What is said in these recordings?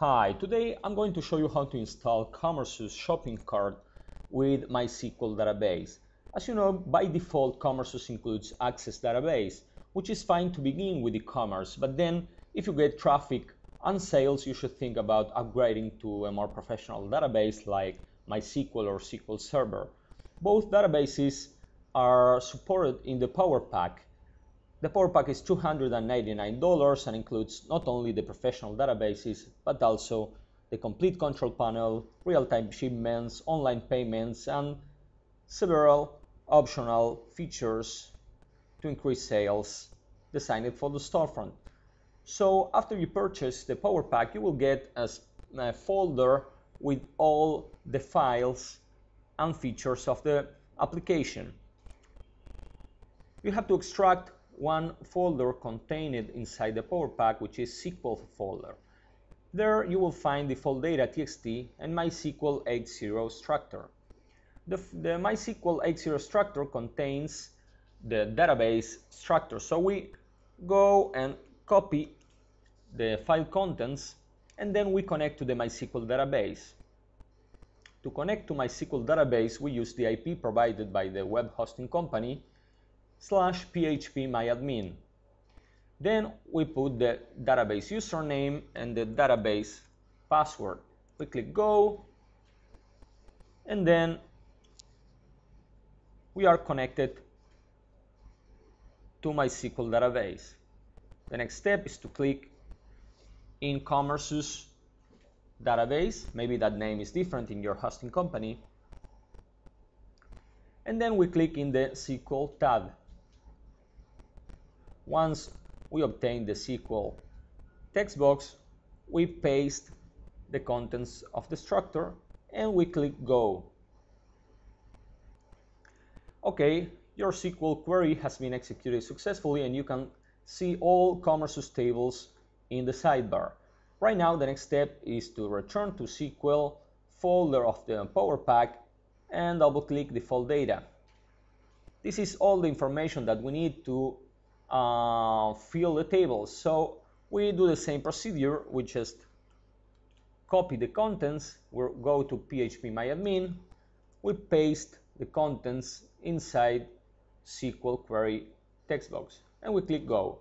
Hi, today I'm going to show you how to install Comersus shopping cart with MySQL database. As you know, by default, Comersus includes Access database, which is fine to begin with e-commerce, but then if you get traffic and sales, you should think about upgrading to a more professional database like MySQL or SQL Server. Both databases are supported in the Power Pack, the Power Pack is $299 and includes not only the professional databases, but also the complete control panel, real-time shipments, online payments, and several optional features to increase sales designed for the storefront. So after you purchase the Power Pack, you will get a, a folder with all the files and features of the application. You have to extract one folder contained inside the Power Pack, which is SQL folder. There you will find default data txt and MySQL 8.0 structure. The, the MySQL 8.0 structure contains the database structure. So we go and copy the file contents and then we connect to the MySQL database. To connect to MySQL database, we use the IP provided by the web hosting company slash php myadmin. Then we put the database username and the database password. We click go and then we are connected to MySQL database. The next step is to click in Comersus database. Maybe that name is different in your hosting company. And then we click in the SQL tab. Once we obtain the SQL text box, we paste the contents of the structure and we click go. Okay, your SQL query has been executed successfully and you can see all Comersus tables in the sidebar. Right now, the next step is to return to SQL folder of the Power Pack and double click default data. This is all the information that we need to uh, fill the table. So we do the same procedure. We just copy the contents. We go to PHP myadmin. We paste the contents inside SQL query text box and we click go.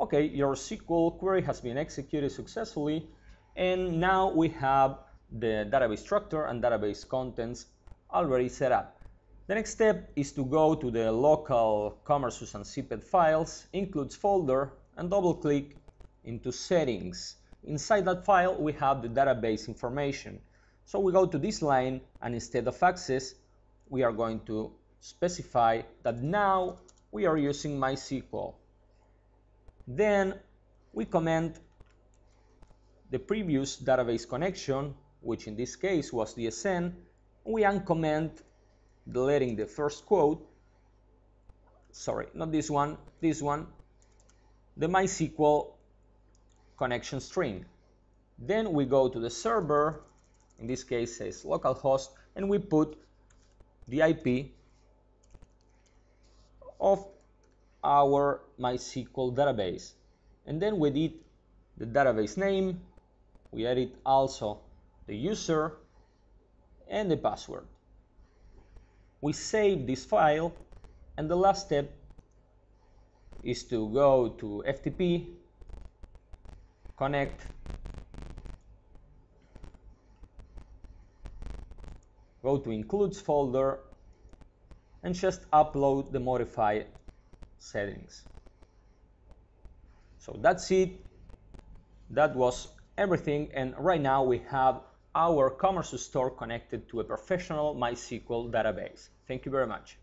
Okay, your SQL query has been executed successfully and now we have the database structure and database contents already set up. The next step is to go to the local Comersus and zipped files, includes folder, and double click into settings. Inside that file, we have the database information. So we go to this line, and instead of access, we are going to specify that now we are using MySQL. Then we comment the previous database connection, which in this case was DSN, we uncomment deleting the first quote, sorry, not this one, this one, the MySQL connection string. Then we go to the server, in this case says localhost, and we put the IP of our MySQL database. And then we edit the database name, we edit also the user and the password we save this file and the last step is to go to FTP connect go to includes folder and just upload the modified settings. So that's it. That was everything and right now we have our commerce store connected to a professional MySQL database. Thank you very much.